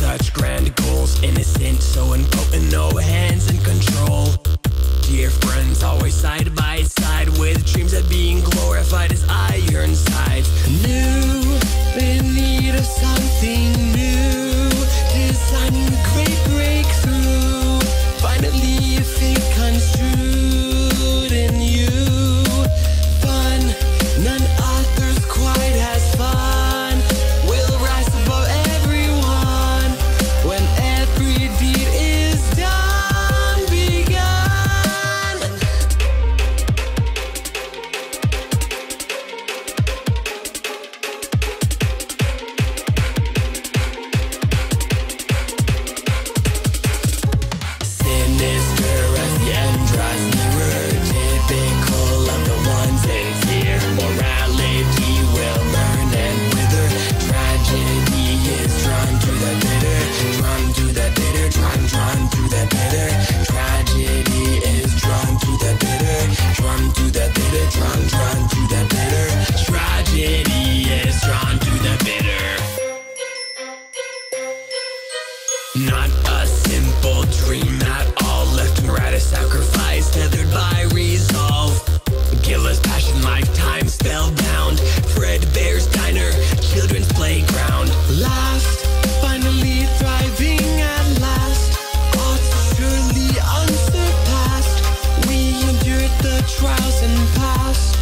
such grand goals. Innocent, so important, no hand side by side with dreams of being glorified as Ironsides. New, in need of something new, designing a great breakthrough. Finally, if it comes true. sacrifice tethered by resolve. Gillis passion, lifetime spellbound. Fred Bear's diner, children's playground. Last, finally thriving at last. Arts surely unsurpassed. We endured the trials and passed.